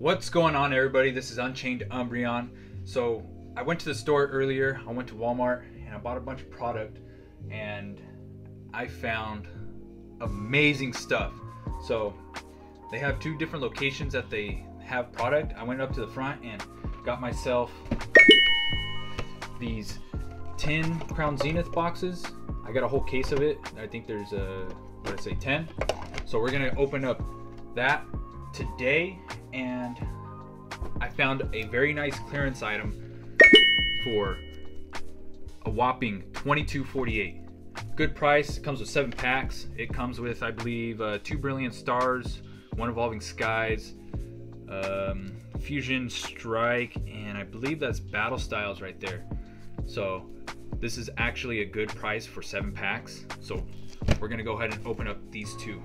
What's going on, everybody? This is Unchained Umbreon. So, I went to the store earlier. I went to Walmart and I bought a bunch of product, and I found amazing stuff. So, they have two different locations that they have product. I went up to the front and got myself these 10 Crown Zenith boxes. I got a whole case of it. I think there's a, what did I say, 10? So we're gonna open up that today and I found a very nice clearance item for a whopping 22.48. Good price. It comes with seven packs. It comes with, I believe, uh, two Brilliant Stars, one Evolving Skies, um, Fusion Strike, and I believe that's Battle Styles right there. So this is actually a good price for seven packs. So we're gonna go ahead and open up these two.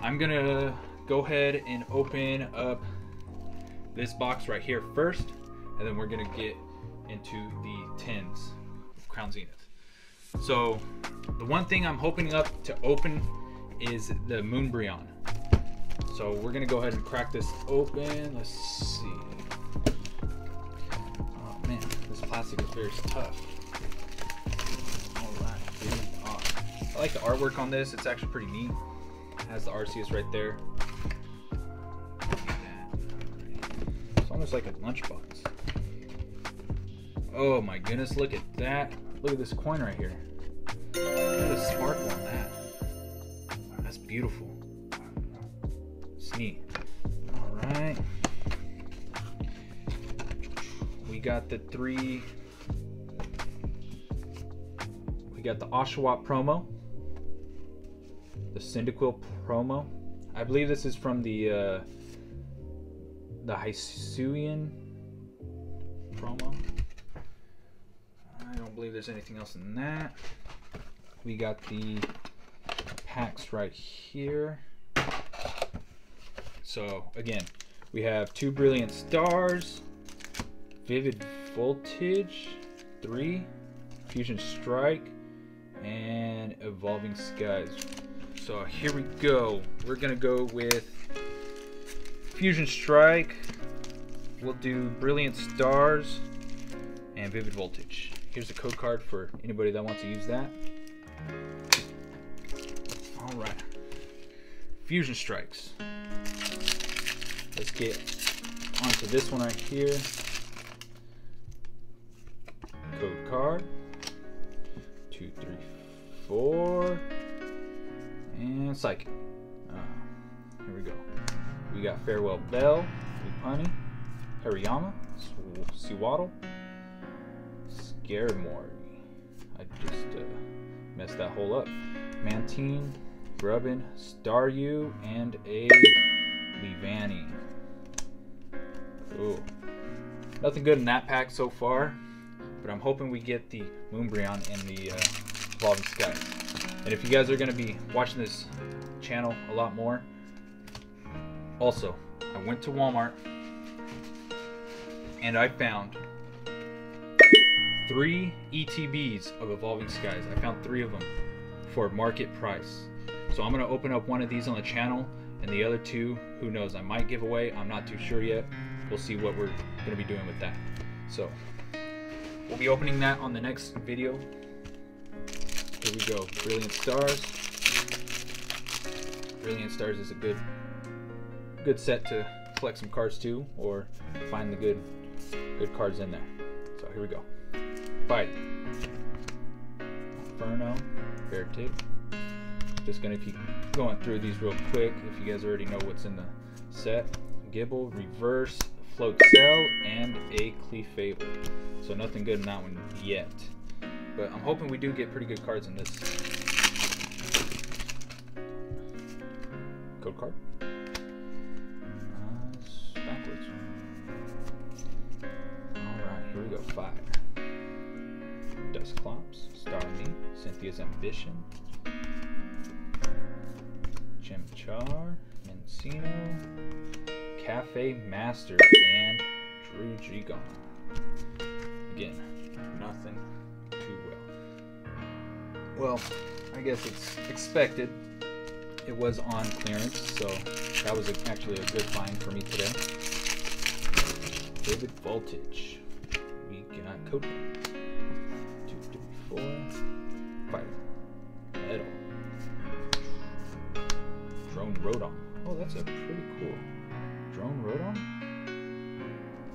I'm gonna go ahead and open up this box right here first, and then we're gonna get into the tins of Crown Zenith. So the one thing I'm hoping up to open is the Moonbreon. So we're gonna go ahead and crack this open. Let's see. Oh man, this plastic is very tough. All right. I like the artwork on this. It's actually pretty neat. It has the Arceus right there. Almost like a lunchbox. Oh my goodness, look at that. Look at this coin right here. Look at the sparkle on that. That's beautiful. It's neat. Alright. We got the three. We got the Oshawott promo. The Cyndaquil promo. I believe this is from the uh, the Hisuian promo. I don't believe there's anything else in that. We got the packs right here. So again, we have two brilliant stars, vivid voltage, three, fusion strike, and evolving skies. So here we go. We're gonna go with fusion strike. We'll do brilliant stars and vivid voltage. Here's a code card for anybody that wants to use that. All right. Fusion strikes. Let's get onto this one right here. Code card. Two, three, four. And psychic. We got Farewell Bell, Lopunny, Hariyama, Sewaddle, Skarmory. I just uh, messed that whole up. Mantine, Grubbin, Staryu, and a Leavanny. Ooh. Nothing good in that pack so far, but I'm hoping we get the Moonbreon in the uh, Evolving Skies. And if you guys are going to be watching this channel a lot more, also, I went to Walmart and I found three ETBs of Evolving Skies. I found three of them for market price. So I'm gonna open up one of these on the channel and the other two, who knows, I might give away. I'm not too sure yet. We'll see what we're gonna be doing with that. So we'll be opening that on the next video. Here we go, Brilliant Stars. Brilliant Stars is a good good set to collect some cards too, or find the good good cards in there. So here we go. Fight. Inferno, Beartic. Just gonna keep going through these real quick if you guys already know what's in the set. Gible, Reverse, Float Cell, and a Clefable. So nothing good in that one yet. But I'm hoping we do get pretty good cards in this. Code card. Fire. Dusclops, Starmie, Cynthia's Ambition, Chimchar, Minccino, Cafe Master, and Druddigon. Again, nothing too well. Well, I guess it's expected. It was on clearance, so that was actually a good find for me today. Vivid Voltage. Got Code Two, three, four. Fire. Metal. Drone Rotom. Oh, that's a pretty cool. Drone Rotom?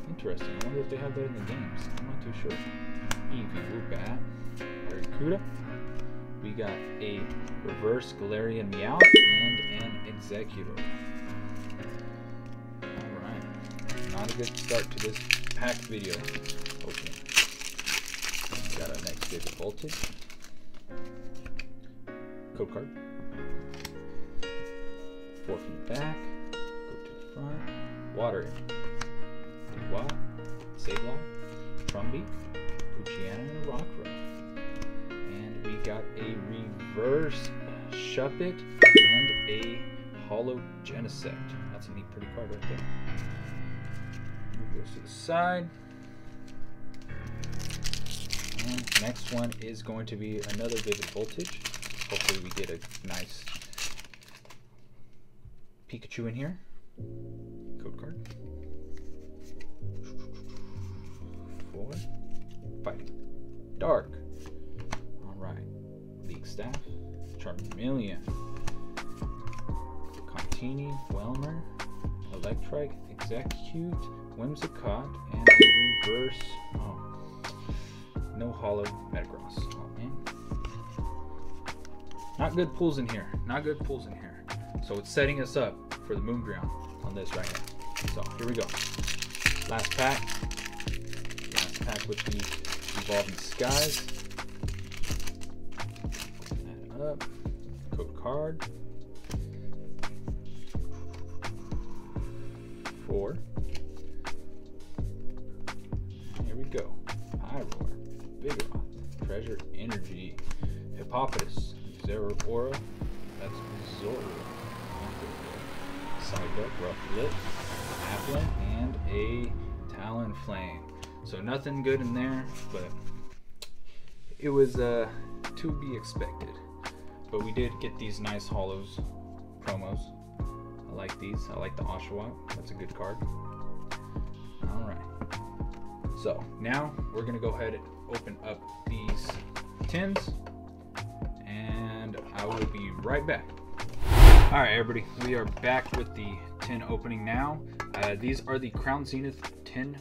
Interesting. I wonder if they have that in the games. I'm not too sure. Eevee Bat. Barraskewda. We got a reverse Galarian Meowth and an Exeggutor. Alright. Not a good start to this pack video. Our Voltage. Code card. Four from the back. Go to the front. Water. Dubois. Sableye. Trumby. Poochyena and a Rockruff. And we got a reverse Shuppet and a Holo Genesect. That's a neat, pretty card right there. Move those to the side. Next one is going to be another Vivid Voltage. Hopefully we get a nice Pikachu in here. Code card. Four. Fighting. Dark. Alright. League Staff. Charmeleon. Contini. Wailmer. Electrike. Exeggcute. Whimsicott. And reverse. Oh. No holo Metagross. Not good pulls in here. Not good pulls in here. So it's setting us up for the Moonbreon on this right here. So here we go. Last pack. Last pack with the Evolving Skies. Open that up. Code card. Four. Treasure Energy. Hippopotas. Zeraora. That's Zoro. Psyduck, Rufflet, Applin, and a Talonflame. So nothing good in there, but it was uh, to be expected. But we did get these nice holos promos. I like these. I like the Oshawott. That's a good card. Alright. So now we're going to go ahead and open up these tins. And I will be right back. All right, everybody, we are back with the tin opening now. Uh, these are the Crown Zenith tin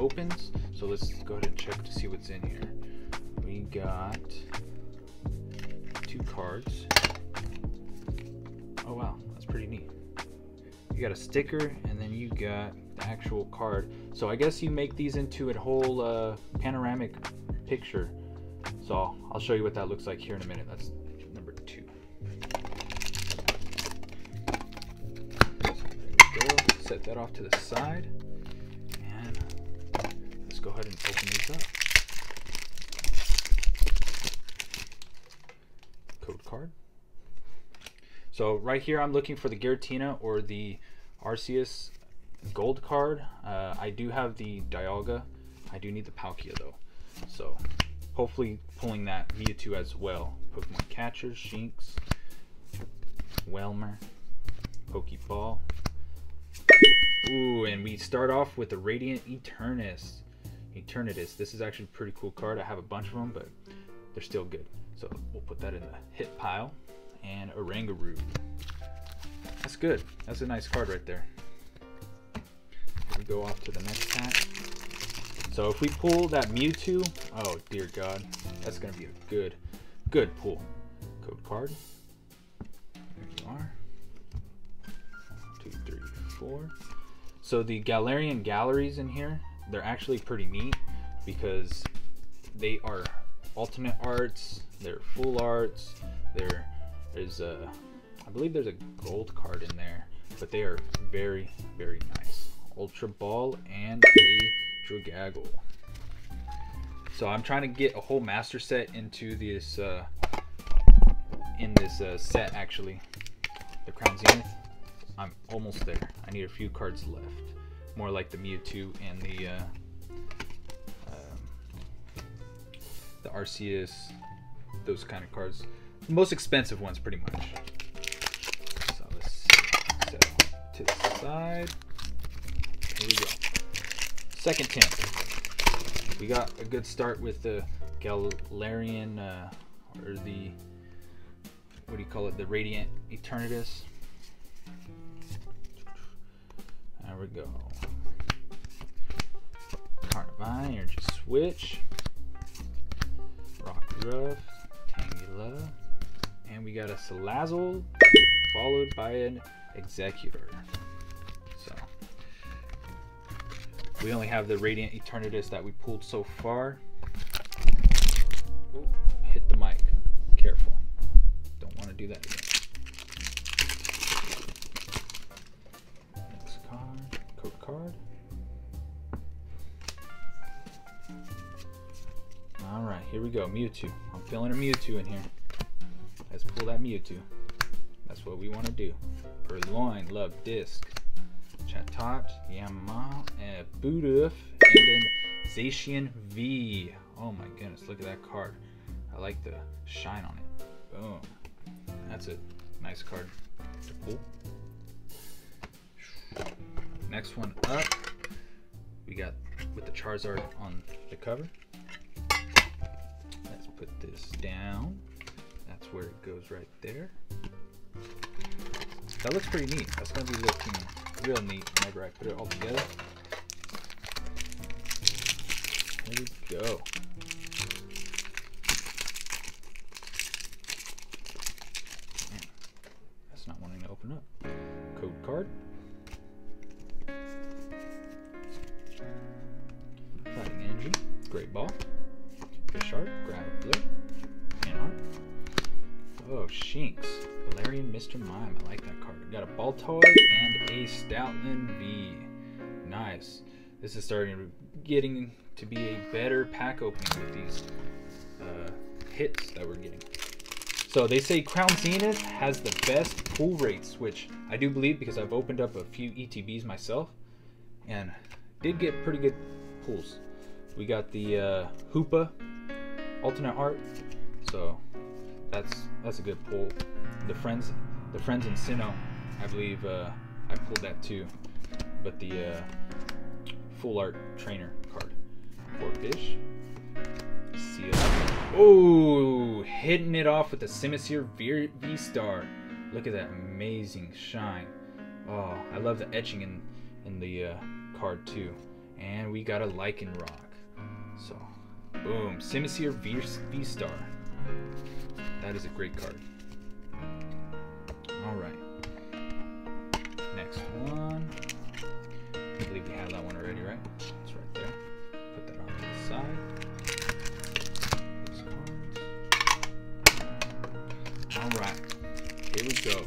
opens. So let's go ahead and check to see what's in here. We got two cards. Oh wow, that's pretty neat. You got a sticker and then you got actual card. So I guess you make these into a whole uh, panoramic picture. So I'll show you what that looks like here in a minute. That's number two. Set that off to the side. And let's go ahead and open these up. Code card. So right here I'm looking for the Giratina or the Arceus gold card. Uh, I do have the Dialga. I do need the Palkia though. So hopefully pulling that Mewtwo as well. Pokemon Catcher, Shinx, Wailmer, Pokeball, Ooh, and we start off with the Radiant Eternus. Eternatus. This is actually a pretty cool card. I have a bunch of them, but they're still good. So we'll put that in the hit pile. And Oranguru. That's good. That's a nice card right there. We go off to the next pack. So if we pull that Mewtwo, oh dear God, that's gonna be a good, good pull. Code card. There you are. Two, three, four. So the Galarian galleries in here, they're actually pretty neat because they are alternate arts, they're full arts, there there's a I believe there's a gold card in there, but they are very, very nice. Ultra Ball and a Dragaggle. So I'm trying to get a whole master set into this uh, in this uh, set actually. The Crown Zenith. I'm almost there. I need a few cards left. More like the Mewtwo and the uh, um, the Arceus, those kind of cards. The most expensive ones, pretty much. So let's set to the side. Here we go. Second tin. We got a good start with the Galarian, uh, or the, what do you call it, the Radiant Eternatus. There we go. Carnivine, Energy Switch, Rock Rough, Tangela, and we got a Salazzle, followed by an Exeggutor. We only have the Radiant Eternatus that we pulled so far. Ooh, hit the mic. Careful. Don't want to do that again. Next card, code card. All right, here we go. Mewtwo. I'm feeling a Mewtwo in here. Let's pull that Mewtwo. That's what we want to do. Purrloin, Love Disc, Chatot, Yamaha, eh, and Bidoof, and an Zacian V. Oh my goodness, look at that card. I like the shine on it. Boom. That's a nice card to pull. Next one up, we got with the Charizard on the cover. Let's put this down. That's where it goes right there. That looks pretty neat. That's to be looking real neat whenever I put it all together. There we go. Man, that's not wanting to open up. Code card. Fighting Energy. Great Ball. Fish Art. Graveler. And Art. Oh, Shinx. Galarian Mr. Mime. I like that card. We got a Baltoy and a Stoutland V. Nice. This is starting to getting to be a better pack opening with these uh, hits that we're getting. So they say Crown Zenith has the best pull rates, which I do believe because I've opened up a few ETBs myself and did get pretty good pulls. We got the uh, Hoopa alternate art, so that's that's a good pull. The friends, the friends in Sinnoh, I believe uh, I pulled that too, but the uh, full art trainer card, four fish, seal. Oh, hitting it off with the Simisear V, Star. Look at that amazing shine. Oh, I love the etching in in the uh, card too. And we got a Lichen Rock. So, boom, Simisear v Star. That is a great card. All right. Next one. I believe we have that one already, right? It's right there. Put that to the side. All right. Here we go.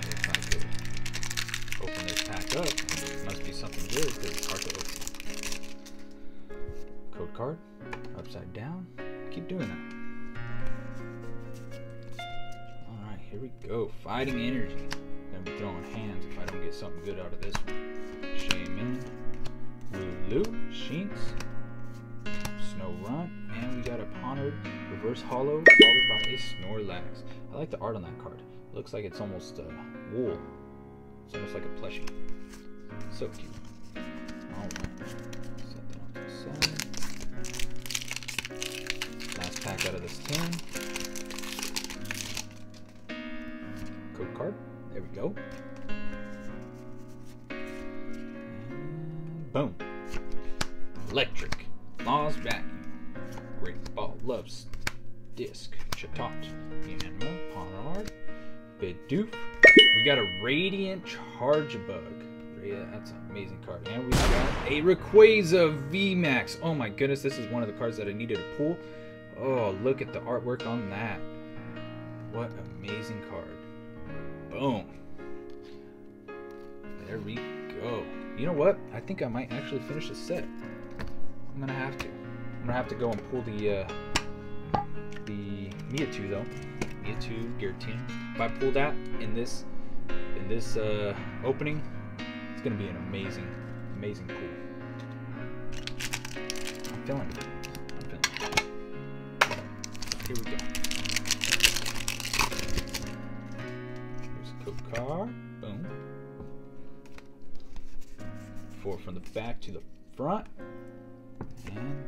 If I could open this pack up, it must be something good because it's hard to open. Code card, upside down. Keep doing that. Here we go. Fighting energy. Gonna be throwing hands if I don't get something good out of this one. Shaymin, Lulu. Shinx, Snow Run, and we got a Pawniard Reverse Holo followed by a Snorlax. I like the art on that card. It looks like it's almost uh, wool. It's almost like a plushie. So cute. Alright. Set that to the side. Last pack out of this tin. Go. Boom. Electric. Laws vacuum. Great ball. Loves. Disc. Chatot. Animal. Pawniard. Bidoof. We got a Radiant Charge Bug. Yeah, that's an amazing card. And we got a Rayquaza VMAX. Oh my goodness, this is one of the cards that I needed to pull. Oh, look at the artwork on that. What amazing card. Boom. There we go. You know what? I think I might actually finish the set. I'm gonna have to. I'm gonna have to go and pull the uh, the Mewtwo though. Mewtwo, Giratina. If I pull that in this in this uh, opening, it's gonna be an amazing, amazing pull. I'm feeling. I'm feeling. Here we go. Here's a code card. Boom. From the back to the front. And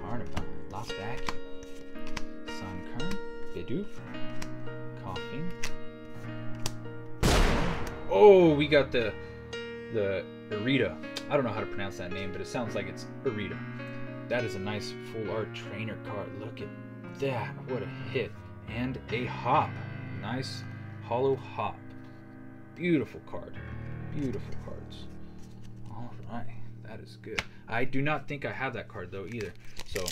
Carnivine, Vacuum, Sun Kern, Bidoof, Coughing. Oh, we got the the Arita. I don't know how to pronounce that name, but it sounds like it's Arita. That is a nice full art trainer card. Look at that. What a hit. And a hop. Nice holo hop. Beautiful card. Beautiful cards. All right. Is good. I do not think I have that card though either. So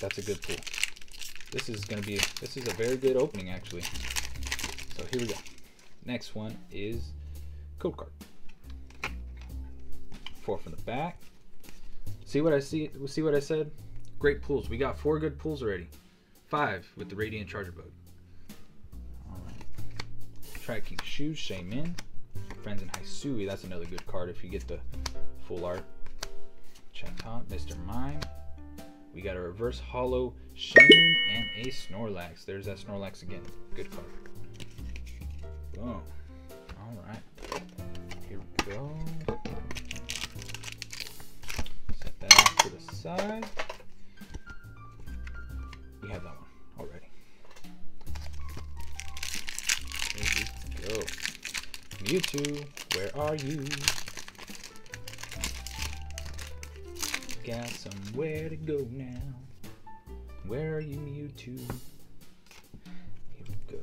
that's a good pull. This is going to be, this is a very good opening actually. So here we go. Next one is code card. Four from the back. See what I see? See what I said? Great pulls. We got four good pulls already. Five with the Radiant Charjabug. Alright. Tracking Shoes, Shaymin. Friends in Hisui. That's another good card if you get the full art. Check out Mr. Mime. We got a reverse holo Shaymin and a Snorlax. There's that Snorlax again. Good card. Oh. Boom. Alright. Here we go. Set that off to the side. Mewtwo, where are you? Got somewhere to go now. Where are you, Mewtwo? Here we go.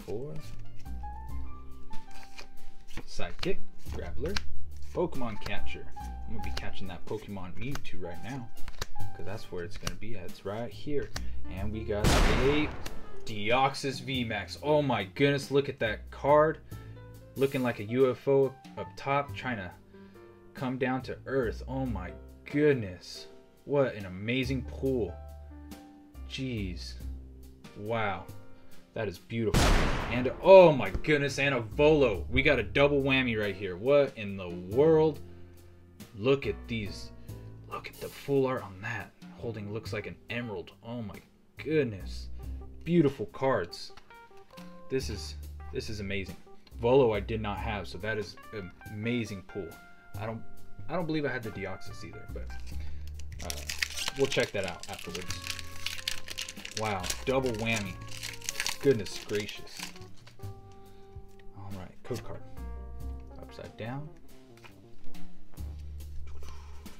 Four. Sidekick, Graveler, Pokemon Catcher. I'm gonna be catching that Pokemon Mewtwo right now. Because that's where it's gonna be at. It's right here. And we got a Deoxys VMAX. Oh my goodness, look at that card. Looking like a UFO up top, trying to come down to Earth. Oh my goodness. What an amazing pool. Jeez. Wow. That is beautiful. And oh my goodness, and a Volo. We got a double whammy right here. What in the world? Look at these. Look at the full art on that. Holding looks like an emerald. Oh my goodness. Beautiful cards. This is this is amazing. Volo I did not have, so that is an amazing pool. I don't I don't believe I had the Deoxys either, but uh, we'll check that out afterwards. Wow, double whammy. Goodness gracious. Alright, code card. Upside down.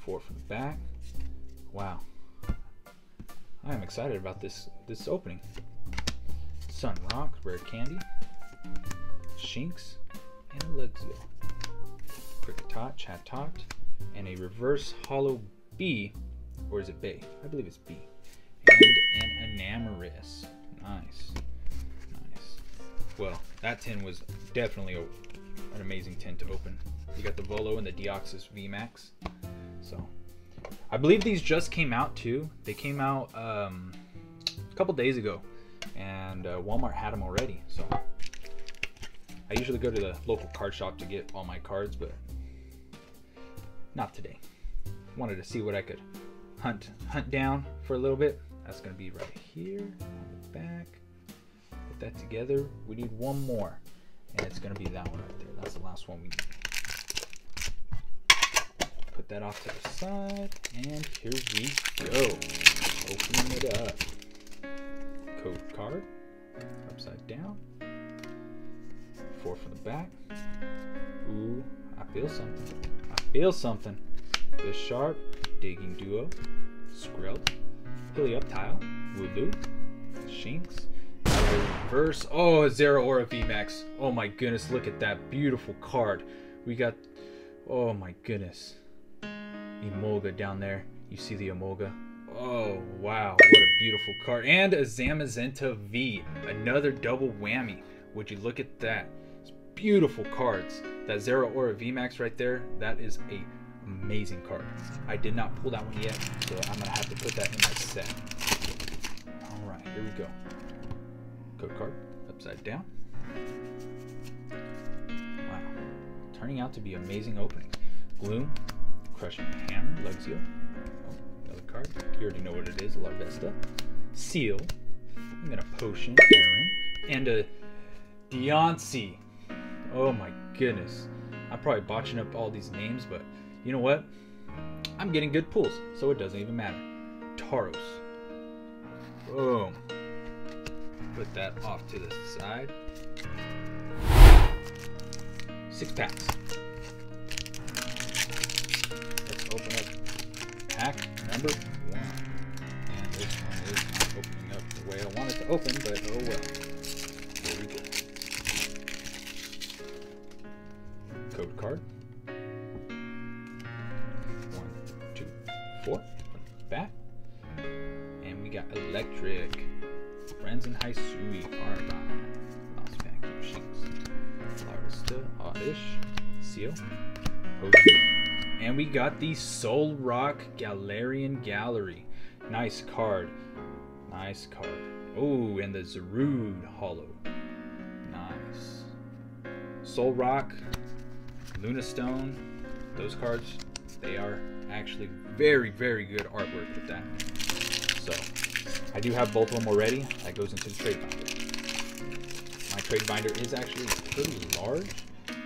Four from the back. Wow. I am excited about this this opening. Sun Rock, Rare Candy, Shinx, and a Luxio. Kricketot, Chatot, and a Reverse Holo B, or is it Bay? I believe it's B. And an Enamorus. Nice. Nice. Well, that tin was definitely a, an amazing tin to open. You got the Volo and the Deoxys VMAX. So, I believe these just came out too. They came out um, a couple days ago, and uh, Walmart had them already. So, I usually go to the local card shop to get all my cards, but not today. Wanted to see what I could hunt hunt down for a little bit. That's gonna be right here back. Put that together. We need one more, and it's gonna be that one right there. That's the last one we need. Put that off to the side, and here we go. Opening it up. Code card, upside down. Four from the back. Ooh, I feel something. I feel something. Bisharp, Digging Duo, Skrill, Helioptile, Wooloo, Shinx, Reverse. Oh, Zeraora VMAX. Oh my goodness, look at that beautiful card. We got. Oh my goodness. Emolga down there. You see the Emolga? Oh, wow. What a beautiful card. And a Zamazenta V. Another double whammy. Would you look at that? Beautiful cards. That Zeraora VMAX right there, that is a amazing card. I did not pull that one yet, so I'm to have to put that in my set. Alright, here we go. Code card, upside down. Wow. Turning out to be amazing opening. Gloom, Crushing Hammer, Luxio. Oh, another card. You already know what it is, Larvesta. Seal. And then a Potion, Aron. And a Deontay. Oh my goodness. I'm probably botching up all these names, but you know what? I'm getting good pulls, so it doesn't even matter. Tauros. Boom. Put that off to the side. Six packs. Let's open up pack number one. And this one is not opening up the way I want it to open, but oh well. Solrock Galarian Gallery. Nice card. Nice card. Oh, and the Zarude Holo. Nice. Solrock, Luna Stone, those cards, they are actually very, very good artwork with that. So, I do have both of them already. That goes into the trade binder. My trade binder is actually pretty large.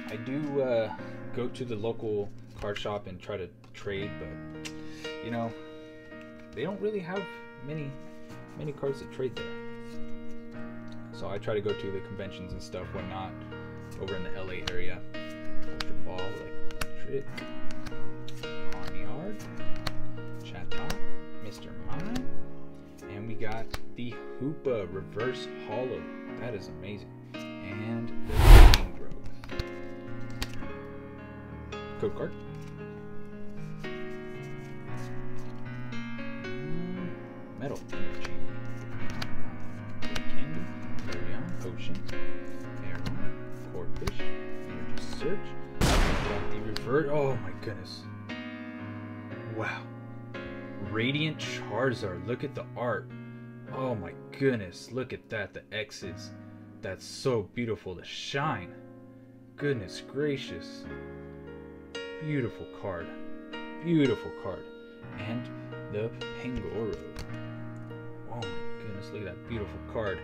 I do uh, go to the local card shop and try to trade, but you know, they don't really have many many cards to trade there. So I try to go to the conventions and stuff when not over in the LA area. Ultra Ball, Electric, Pawniard, Chatot, Mr. Mime, and we got the Hoopa Reverse Holo. That is amazing. And the Growth. Code card. Metal Energy. Energy Search. The revert. Oh my goodness. Wow. Radiant Charizard. Look at the art. Oh my goodness. Look at that. The X's. That's so beautiful. The shine. Goodness gracious. Beautiful card. Beautiful card. And the Pangoro. Oh my goodness. Look at that beautiful card.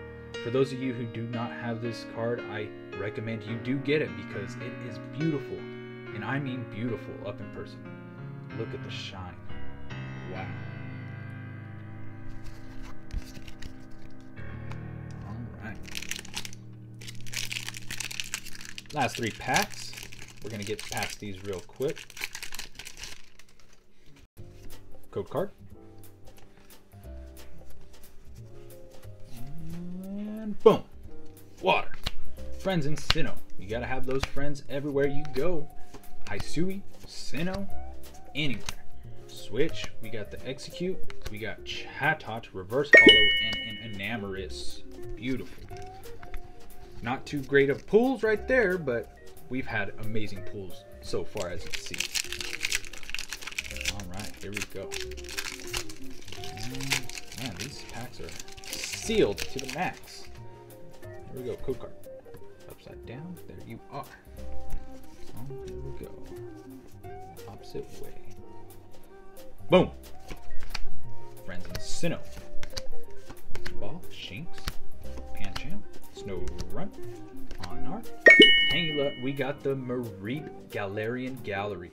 For those of you who do not have this card, I recommend you do get it because it is beautiful. And I mean beautiful up in person. Look at the shine. Wow. Alright. Last three packs. We're going to get past these real quick. Code card. Friends in Sinnoh. You gotta have those friends everywhere you go. Hisui, Sinnoh, anywhere. Switch, we got the Exeggcute, we got Chatot, Reverse Holo, and an Enamorus. Beautiful. Not too great of pulls right there, but we've had amazing pulls so far as you can see. Alright, here we go. And, man, these packs are sealed to the max. Here we go, code card. Down, there you are. Oh, here we go. Opposite way. Boom! Friends in Sinnoh. Ball, Shinx, Pancham, Snow Run, Onar, Tangela. We got the Mareep Galarian Gallery.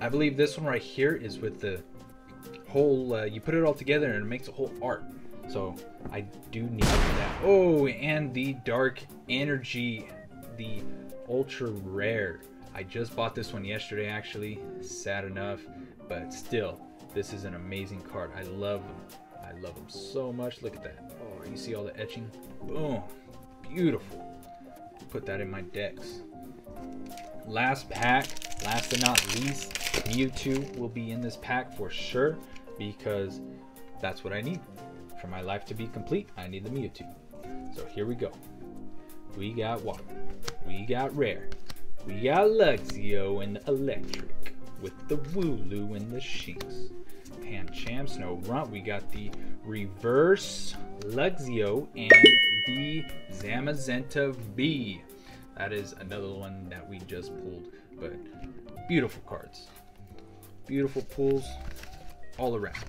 I believe this one right here is with the whole, uh, you put it all together and it makes a whole art. So I do need that. Oh, and the Dark Energy, the Ultra Rare. I just bought this one yesterday actually, sad enough, but still, this is an amazing card. I love them. I love them so much. Look at that. Oh, you see all the etching? Boom. Beautiful. Put that in my decks. Last pack, last but not least, Mewtwo will be in this pack for sure because that's what I need. For my life to be complete, I need the Mewtwo. So here we go. We got water. We got rare. We got Luxio and Electric with the Wooloo and the Shinx. Pancham, Snorunt. We got the Reverse Luxio and the Zamazenta V. That is another one that we just pulled, but beautiful cards. Beautiful pulls all around.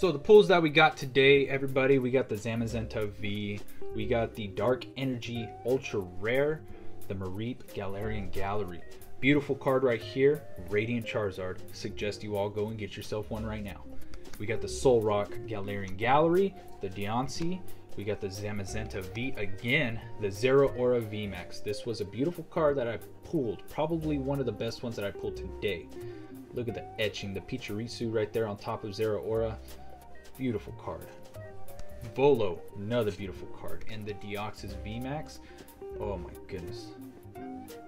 So the pulls that we got today, everybody, we got the Zamazenta V, we got the Dark Energy Ultra Rare, the Mareep Galarian Gallery. Beautiful card right here, Radiant Charizard. Suggest you all go and get yourself one right now. We got the Solrock Galarian Gallery, the Deontay, we got the Zamazenta V again, the Zeraora VMAX. This was a beautiful card that I pulled, probably one of the best ones that I pulled today. Look at the etching, the Pachirisu right there on top of Zeraora. Beautiful card. Volo, another beautiful card. And the Deoxys VMAX. Oh my goodness.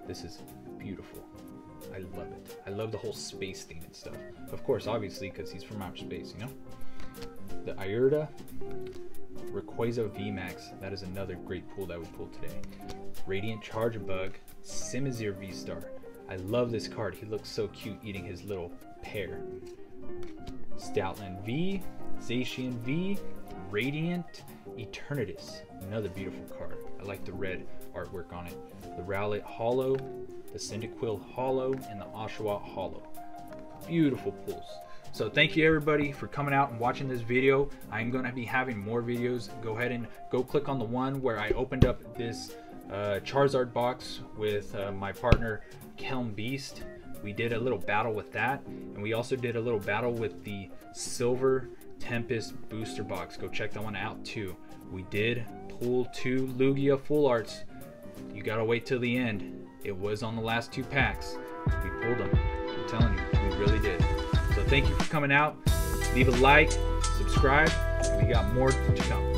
This is beautiful. I love it. I love the whole space theme and stuff. Of course, obviously, because he's from outer space, you know? The Ayurta Rayquaza VMAX. That is another great pull that we pulled today. Radiant Charjabug. Simisear V-Star. I love this card. He looks so cute eating his little pear. Stoutland V. Zacian V. Radiant Eternatus. Another beautiful card. I like the red artwork on it. The Rowlet Holo, the Cyndaquil Holo, and the Oshawott Holo. Beautiful pulls. So thank you everybody for coming out and watching this video. I'm going to be having more videos. Go ahead and go click on the one where I opened up this uh, Charizard box with uh, my partner Kelm Beast. We did a little battle with that and we also did a little battle with the Silver Tempest booster box. Go check that one out too. We did pull two Lugia full arts. You gotta wait till the end. It was on the last two packs. We pulled them. I'm telling you, we really did. So thank you for coming out. Leave a like, subscribe, and we got more to come.